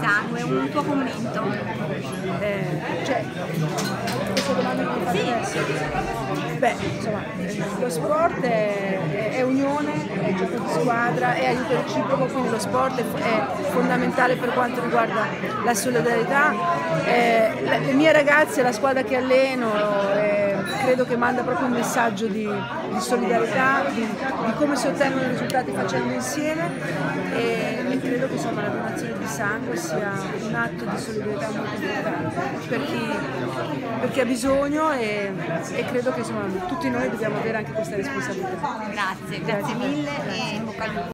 sangue, un tuo commento. Eh, cioè, questa domanda fa Sì. Beh, insomma, lo sport è, è unione, è gioco di squadra, è aiuto reciproco, quindi lo sport è, è fondamentale per quanto riguarda la solidarietà. Eh, la- le mie ragazze, la squadra che alleno, eh, credo che manda proprio un messaggio di, di solidarietà, di, di come si ottengono i risultati facendo insieme e, credo che insomma, la donazione di sangue sia un atto di solidarietà molto importante per chi, ha bisogno e, e credo che insomma, tutti noi dobbiamo avere anche questa responsabilità. Grazie, grazie mille e in bocca al lupo.